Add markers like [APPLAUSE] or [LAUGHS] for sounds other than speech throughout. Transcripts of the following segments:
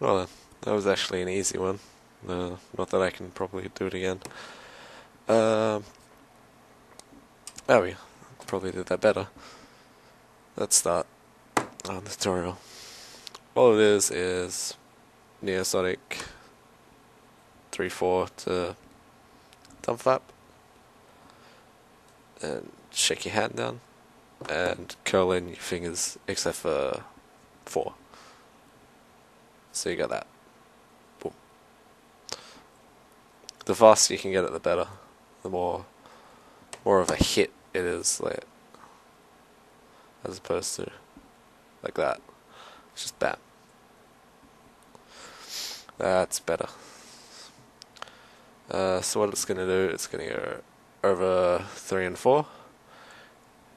Well then, that was actually an easy one. Uh, not that I can probably do it again. Um, oh, we probably did that better. Let's start on the tutorial. All it is is Neosonic 3-4 to thumb flap and shake your hand down and curl in your fingers except for 4. So you got that. Boom. The faster you can get it, the better. The more, more of a hit it is, like, as opposed to like that. It's just bam. That's better. Uh, so what it's going to do, it's going to go over 3 and 4.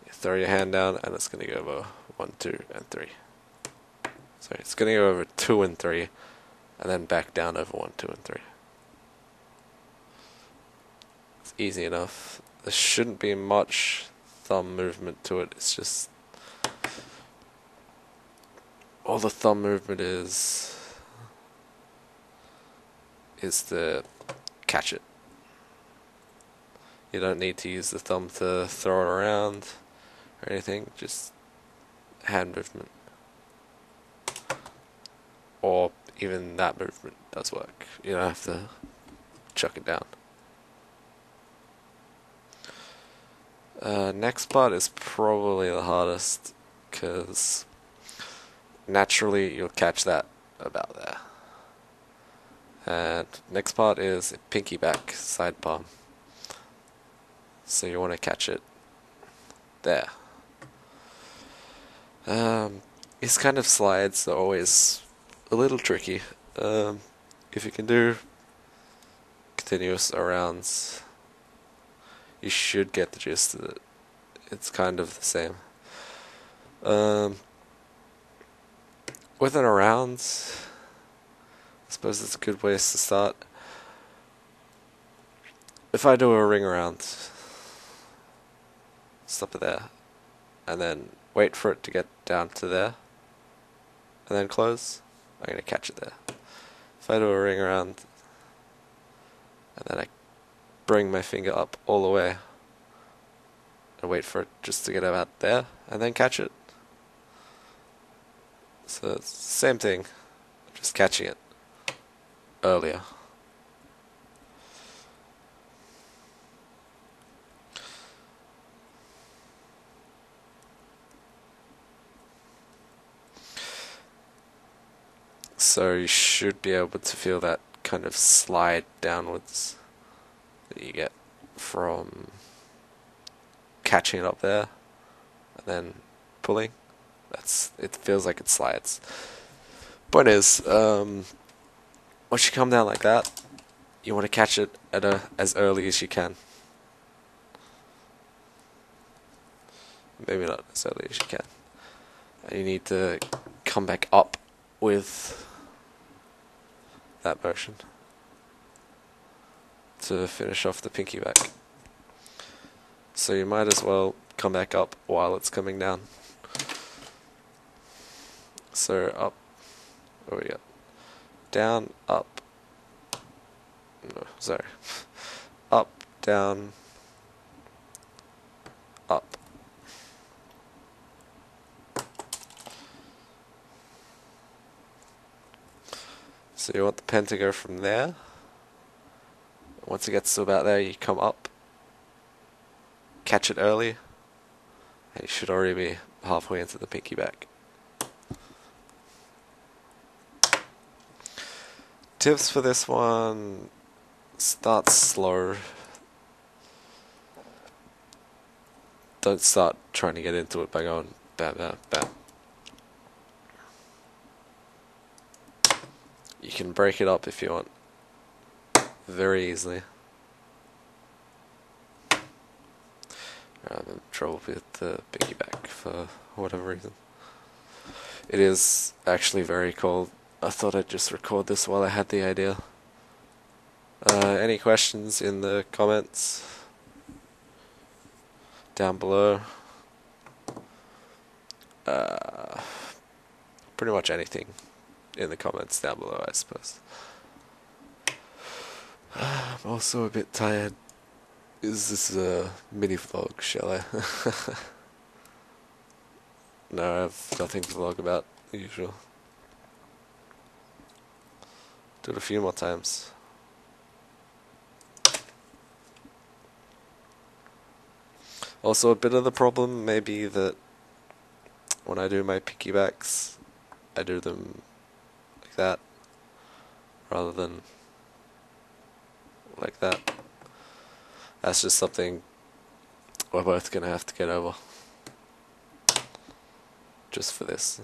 You throw your hand down and it's going to go over 1, 2, and 3. Sorry, it's going to go over 2 and 3, and then back down over 1, 2, and 3. It's easy enough. There shouldn't be much thumb movement to it, it's just... All the thumb movement is... is to catch it. You don't need to use the thumb to throw it around or anything, just hand movement or even that movement does work. You don't have to chuck it down. Uh, next part is probably the hardest because naturally you'll catch that about there. And next part is pinky back side palm. So you want to catch it there. Um, these kind of slides are always a little tricky. Um, if you can do continuous arounds, you should get the gist of it. It's kind of the same. Um, with an arounds, I suppose it's a good place to start. If I do a ring around, stop it there, and then wait for it to get down to there, and then close. I'm going to catch it there. If I do a ring around, and then I bring my finger up all the way, and wait for it just to get about there, and then catch it. So it's the same thing, just catching it earlier. So you should be able to feel that kind of slide downwards that you get from catching it up there and then pulling. That's it feels like it slides. Point is, um, once you come down like that, you want to catch it at a as early as you can. Maybe not as early as you can. And you need to come back up with that motion to finish off the pinky back. So you might as well come back up while it's coming down. So up, what we? Down, up, no, sorry, [LAUGHS] up, down, up. So you want the pen to go from there. Once it gets to about there, you come up, catch it early, and you should already be halfway into the pinky back. Tips for this one start slow. Don't start trying to get into it by going bam, bam, bam. You can break it up if you want. Very easily. I'm in trouble with the pinky back for whatever reason. It is actually very cold. I thought I'd just record this while I had the idea. Uh, any questions in the comments down below? Uh, pretty much anything in the comments down below, I suppose. [SIGHS] I'm also a bit tired. Is this a mini vlog, shall I? [LAUGHS] no, I have nothing to vlog about, usual. Do it a few more times. Also, a bit of the problem may be that when I do my pinky backs, I do them that rather than like that. That's just something we're both gonna have to get over. Just for this.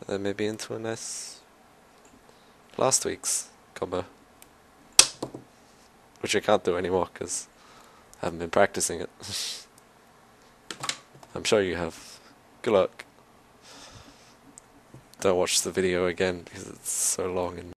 And then maybe into a nice last week's combo. Which I can't do anymore because I haven't been practicing it. [LAUGHS] I'm sure you have. Good luck. Don't watch the video again because it's so long and